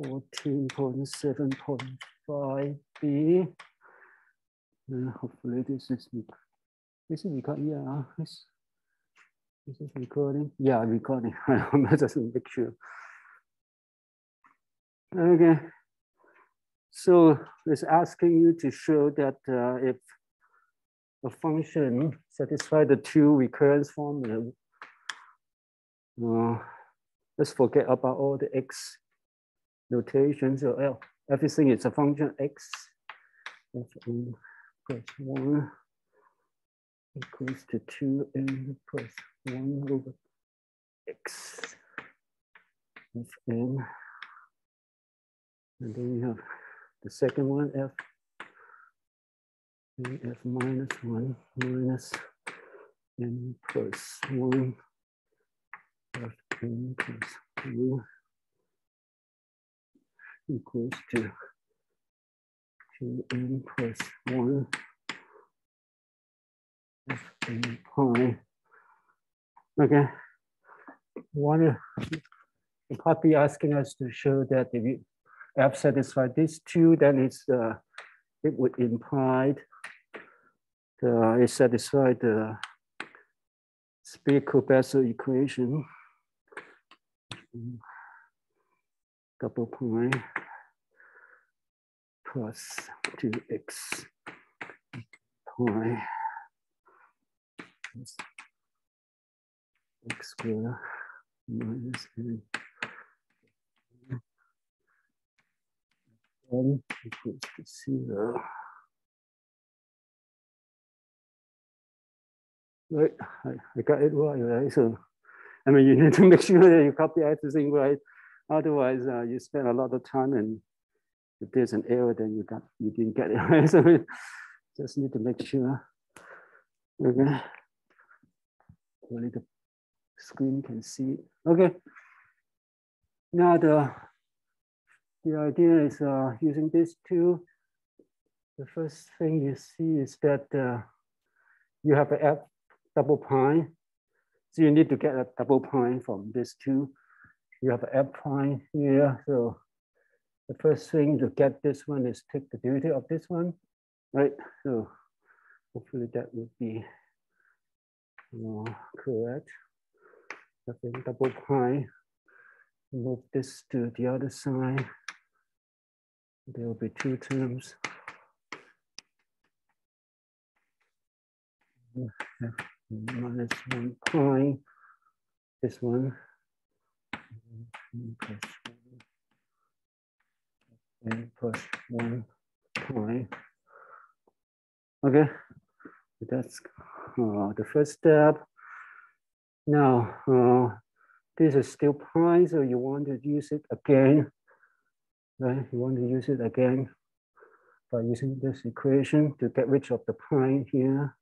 14.7.5b. Uh, hopefully this is this is recording. Yeah, this, this is recording. Yeah, recording. I'm just make sure. Okay. So it's asking you to show that uh, if a function satisfy the two recurrence formula, uh, let's forget about all the x notations or everything is a function x. Fn plus 1 equals to 2n plus 1 over x. Fn. And then you have the second one, f. F minus 1 minus n plus 1 f n plus 2 equals to 2n plus 1 fn pi. Okay, one the copy asking us to show that if you f satisfy these two, then it's uh, it would imply the it satisfied the spherical Bessel equation double pi plus 2x pi x squared minus n n equals to zero. Right, I, I got it right, right? So, I mean, you need to make sure that you copy everything right. Otherwise, uh, you spend a lot of time and if there's an error, then you got you didn't get it right. So we just need to make sure. Okay. Only the screen can see. Okay. Now the the idea is uh, using these two. The first thing you see is that uh, you have an f double prime. So you need to get a double prime from these two. You have f prime here. So the first thing to get this one is take the derivative of this one, right? So hopefully that would be correct. Having double prime, move this to the other side. There will be two terms. minus one pi, this one, plus n plus one pi. Okay, that's uh, the first step. Now, uh, this is still pi, so you want to use it again. Right, you want to use it again by using this equation to get rid of the pi here.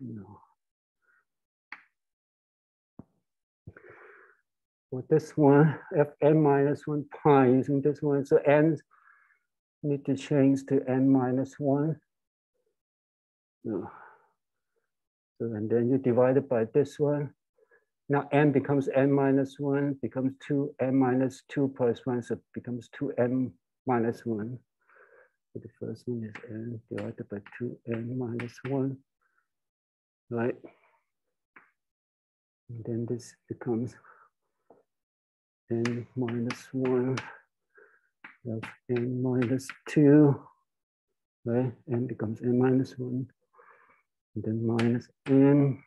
No. For this one, fn minus one pi using this one, so n need to change to n minus one. No. So and then you divide it by this one. Now n becomes n minus one, becomes two n minus two plus one, so becomes two n minus one. So the first one is n divided by two n minus one, right? And then this becomes n minus one of n minus two, right? n becomes n minus one, and then minus n,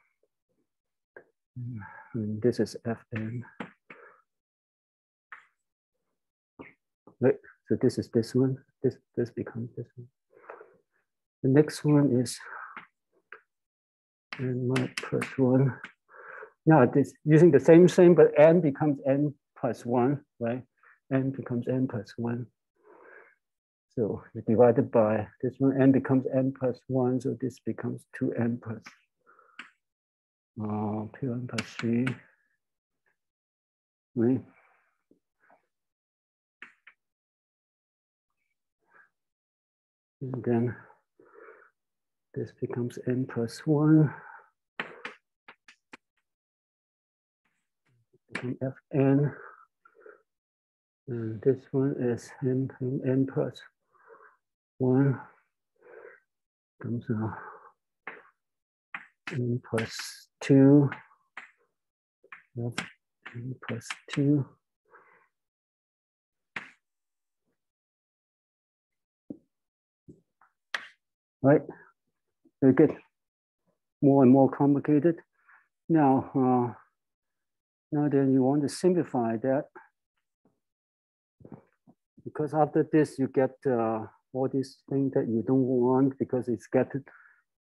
and this is fn. Right, so this is this one, this, this becomes this one. The next one is n minus plus one. Now this using the same thing, but n becomes n plus one, right? n becomes n plus one. So you divided by this one, n becomes n plus one, so this becomes two n plus uh, two n plus three, right? And then this becomes n plus one. become fn. And this one is n, n, n plus 1 comes out n plus 2. Yep, n plus 2. Right, very good. More and more complicated. Now, uh, now then you want to simplify that because after this you get uh, all these things that you don't want because it's getting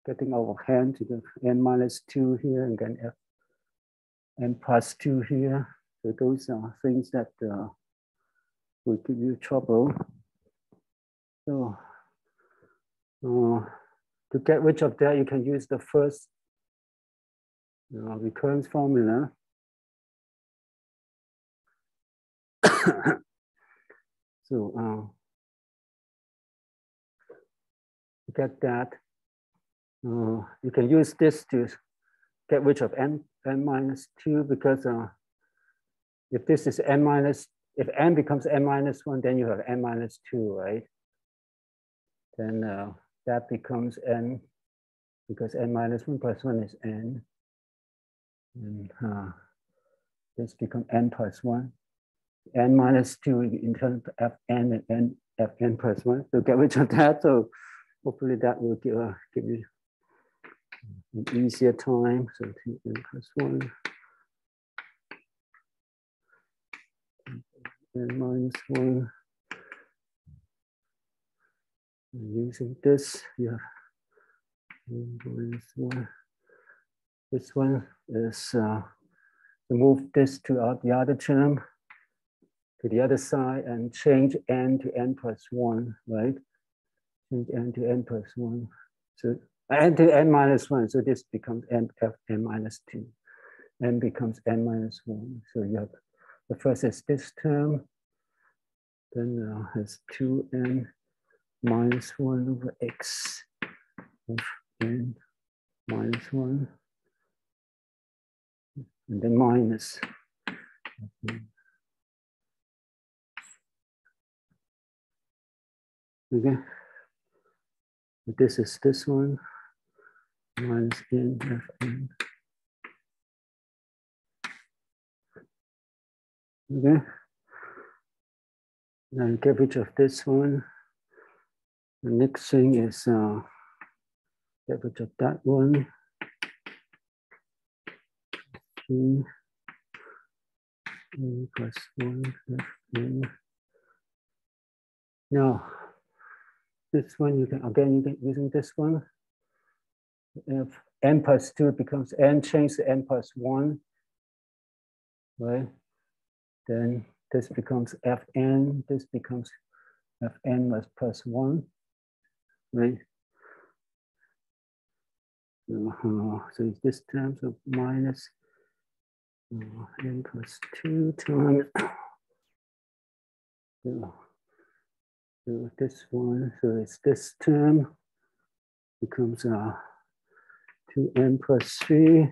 getting out of hand to the n minus two here and then f n plus two here. So those are things that uh, will give you trouble. So uh, to get rid of that, you can use the first uh, recurrence formula. so uh, get that. Uh, you can use this to get rid of n, n minus 2 because uh, if this is n minus, if n becomes n minus 1, then you have n minus 2, right? Then uh, that becomes n because n minus 1 plus 1 is n. And uh, this becomes n plus 1. n minus 2 in terms of fn and n, fn plus 1. So get rid of that. So hopefully that will give, uh, give you an easier time. So n plus 1. n minus 1. Using this, yeah. Minus 1. This one is uh, move this to uh, the other term to the other side and change n to n plus 1, right? change n to n plus 1. So n to n minus 1. So this becomes n f n minus 2. n becomes n minus 1. So you have the first is this term. Then uh, has 2n minus 1 over x of n minus 1. And then minus. Okay. This is this one minus n of n Okay. Now get rid of this one. The next thing is uh, get rid of that one. N plus one. Now this one, you can again you can using this one. If n plus two becomes n, change to n plus one, right? Then this becomes fn, this becomes fn plus plus one, right? Uh, so this terms of minus uh, n plus two times so this one, so it's this term becomes uh, 2n plus 3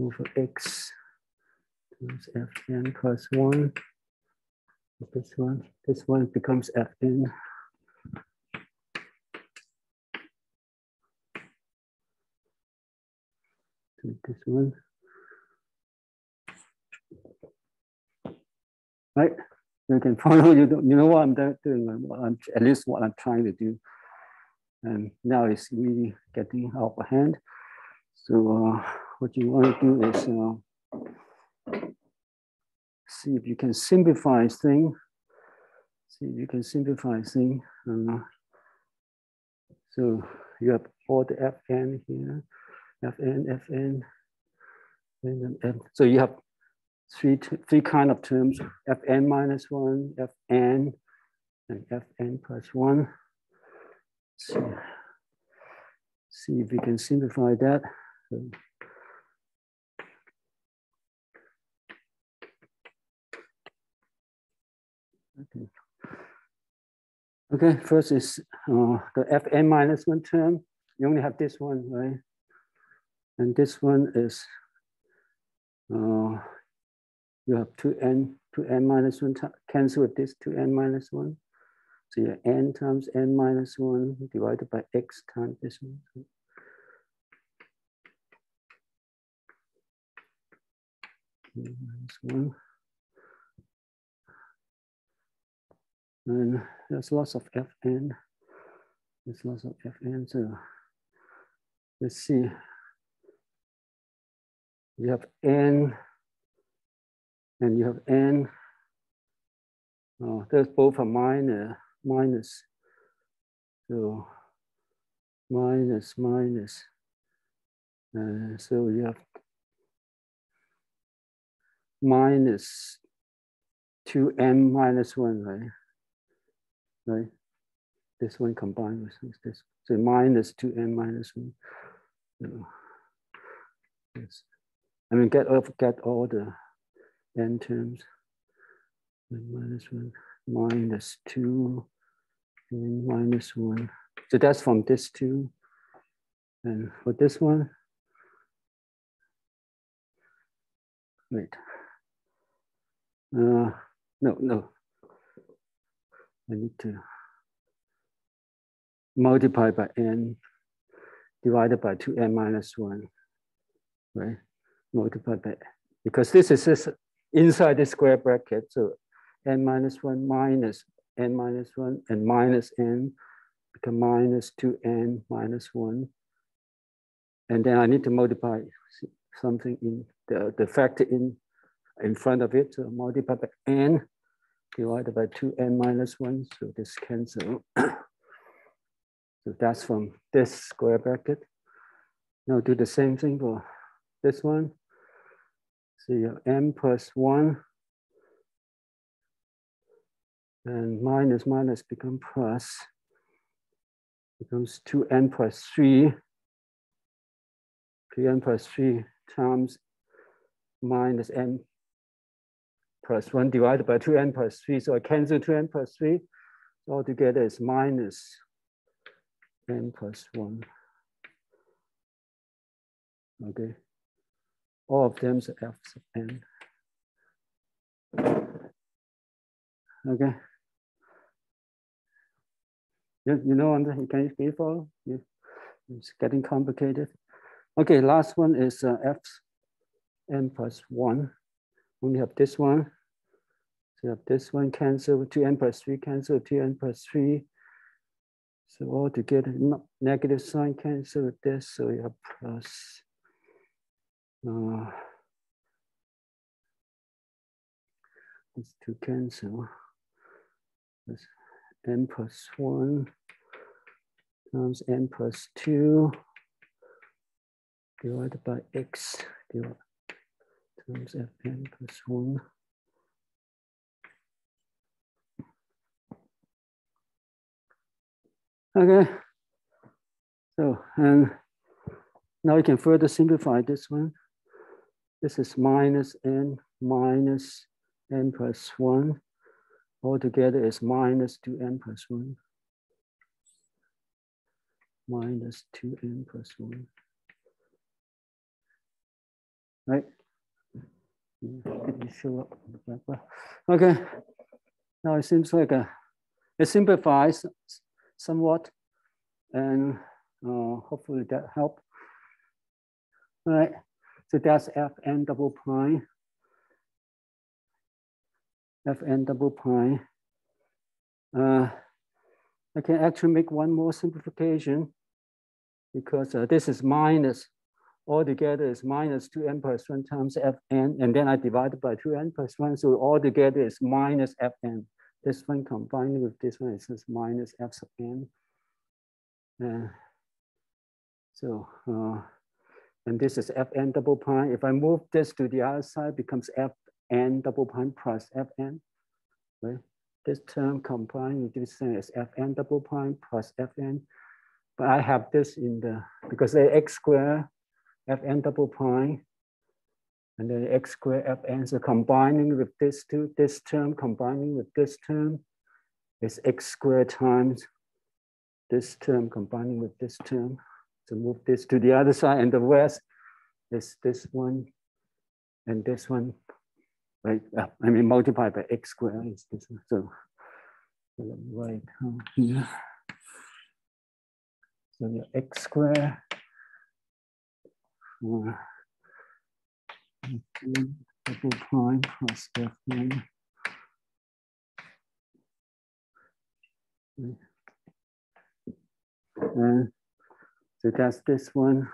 over x times fn plus 1. This one, this one becomes fn. So this one. Right? you can follow, you, you know what I'm doing, what I'm, at least what I'm trying to do. And now it's really getting out of hand. So uh, what you want to do is uh, see if you can simplify thing. See if you can simplify thing. Uh, so you have all the Fn here, Fn, Fn, and F. So you have three, three kind of terms, fn minus one, fn, and fn plus one. See, see if we can simplify that. Okay. Okay, first is uh, the fn minus one term. You only have this one, right? And this one is uh, you have 2n, 2n minus 1, cancel with this 2n minus 1. So you n times n minus 1 divided by x times this one. minus 1. And there's lots of fn. There's lots of fn. So let's see. You have n and you have n. Oh, there's both a minor, minus. So minus, minus. Uh, so you have minus 2m minus 1, right? Right? This one combined with this. So minus 2m minus 1. So, yes. I mean, get, get all the n terms. Minus 1, minus 2, and minus 1. So that's from this 2. And for this one, wait. Uh, no, no. I need to multiply by n divided by 2n minus 1, right? Multiply by, because this is this inside the square bracket, so n minus 1 minus n minus 1 and minus n become minus 2n minus 1. And then I need to multiply something in the, the factor in in front of it, so multiply by n divided by 2n minus 1, so this cancel. so that's from this square bracket. Now do the same thing for this one. So you have n plus 1 and minus minus become plus becomes 2n plus 3 3n plus 3 times minus n plus 1 divided by 2n plus 3. So I cancel 2n plus 3. So altogether is minus n plus 1. Okay. All of them are f sub n. Okay. You, you know, can you, can you follow? It's getting complicated. Okay, last one is uh, f n plus 1. Only have this one. So you have this one cancel, 2n plus 3 cancel, 2n plus 3. So all together, negative sign cancel with this, so you have plus. Uh, these two cancel. That's n plus 1 times n plus 2 divided by x divided times fn plus 1. Okay, so and now we can further simplify this one. This is minus n minus n plus 1. Altogether is minus 2n plus 1. Minus 2n plus 1. Right? Okay. Now it seems like a, it simplifies somewhat, and uh, hopefully that helped. All right, so that's Fn double prime. Fn double prime. Uh, I can actually make one more simplification because uh, this is minus, altogether is minus 2n plus 1 times fn, and then I divide it by 2n plus 1, so altogether is minus fn. This one combined with this one is just minus f sub n. Uh, so, uh, and this is fn double prime. If I move this to the other side, becomes fn double prime plus fn, right? This term combined with this thing is fn double prime plus fn. But I have this in the, because they x square fn double prime and then x squared fn. So combining with this two, this term combining with this term is x squared times this term combining with this term. So move this to the other side and the rest is this one and this one right? Uh, I mean, multiply by x squared is this. So, so right here. So your x squared double prime plus f one. And so that's this one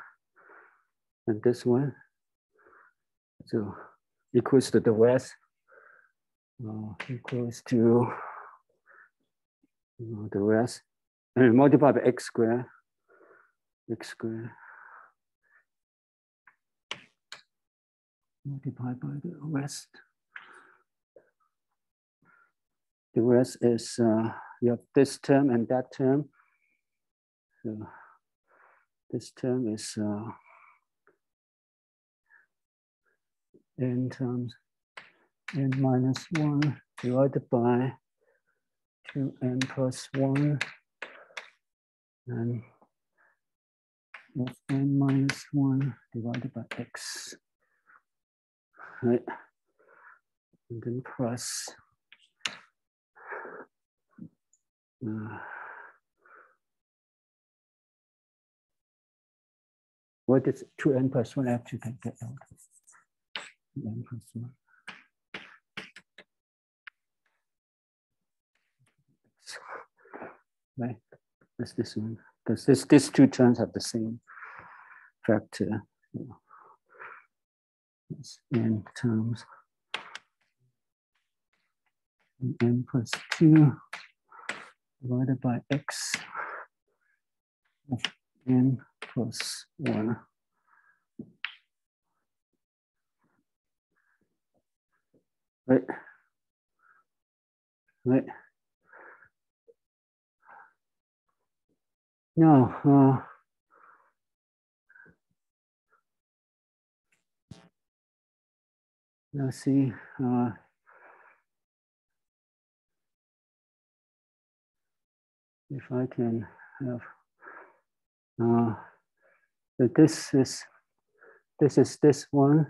and this one. So equals to the rest, uh, equals to uh, the rest, and multiply by x squared, x squared, multiplied by the rest. The rest is uh, you have this term and that term. So this term is uh, n times n minus 1 divided by 2n plus 1 and of n minus 1 divided by x. Right. And then plus uh, what is 2n plus 1 actually can get out? n plus 1. Right, that's this one. Because this, these two terms have the same factor. It's n terms. n plus 2 divided by x of n plus 1. Right. Right. Now, uh, let's see. Uh, if I can have uh, this is this is this one.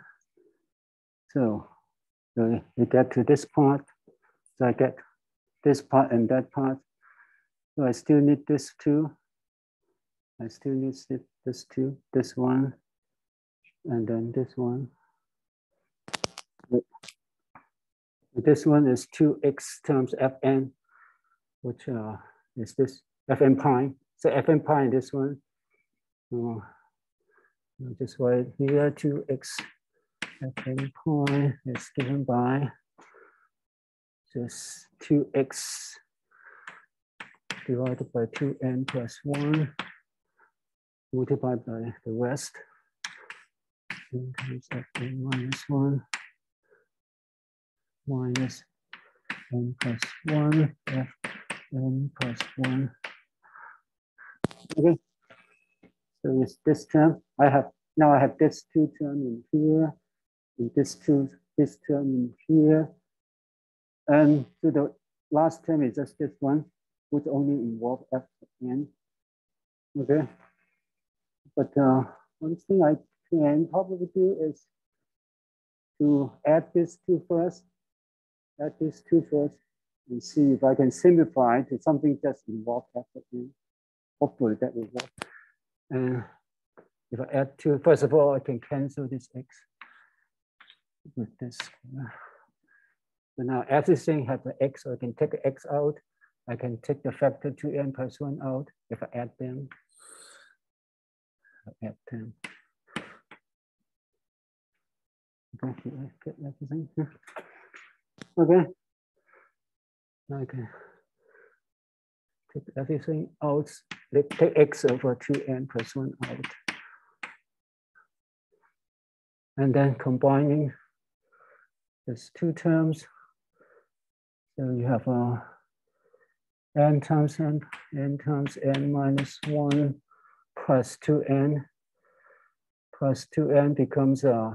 So so you get to this part, so I get this part and that part. So I still need this two. I still need this two, this one, and then this one. This one is 2x times fn, which uh, is this fn prime. So fn prime, this one. Uh, just write here 2x fn point is given by just 2x divided by 2n plus 1 multiplied by the rest in terms of n minus 1 minus n plus 1 f n plus 1. Okay, so it's this term. I have now I have this two term in here and this two, this term in here. And so the last term is just this one, which only involve f n. Okay. But uh, one thing I can probably do is to add this two first, add this two first, and see if I can simplify to something just involve f n. Hopefully that will work. And if I add two, first of all, I can cancel this x with this. Uh, so now everything has an x, so I can take the x out. I can take the factor 2n plus 1 out if I add them. I add them. Okay. Okay. Take everything out. Let take x over 2n plus 1 out. And then combining these two terms. So you have uh, n times n, n times n minus 1 plus 2n plus 2n becomes uh,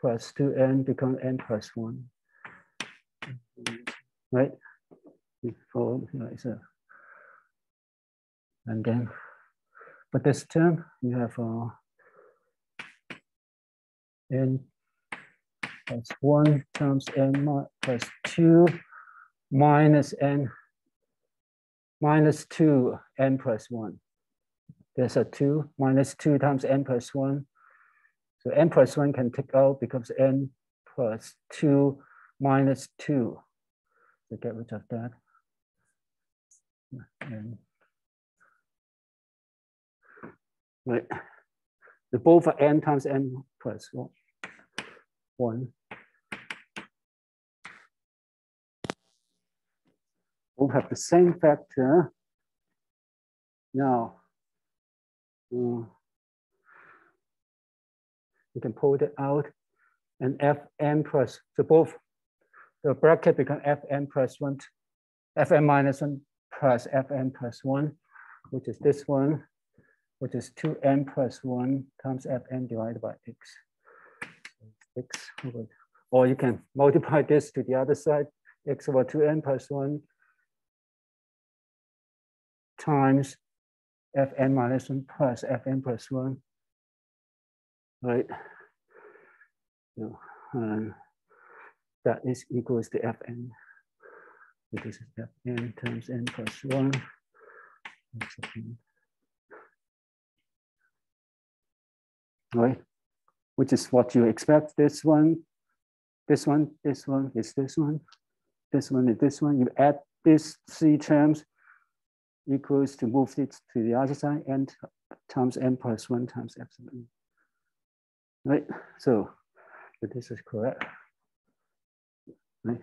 plus 2n becomes n plus 1. Right? Before, so, and then, but this term, you have uh, n plus 1 times n plus 2 minus n minus 2 n plus 1. There's a 2 minus 2 times n plus 1. So n plus 1 can take out becomes n plus 2 minus 2. So get rid of that. Right. The both are n times n plus 1. 1. Both have the same factor. Now, uh, you can pull it out and fn plus, so both the bracket become fn plus 1, fn minus 1 plus fn plus 1, which is this one, which is 2n plus 1 times fn divided by x. x over, or you can multiply this to the other side, x over 2n plus 1 times fn minus 1 plus fn plus 1, right? No, um, that is equals to fn. This is fn times n plus 1. Right, which is what you expect. This one, this one, this one is this one, this one is this one. You add these three terms, equals to move it to the other side n times n plus 1 times epsilon. Right, so, so this is correct. Right.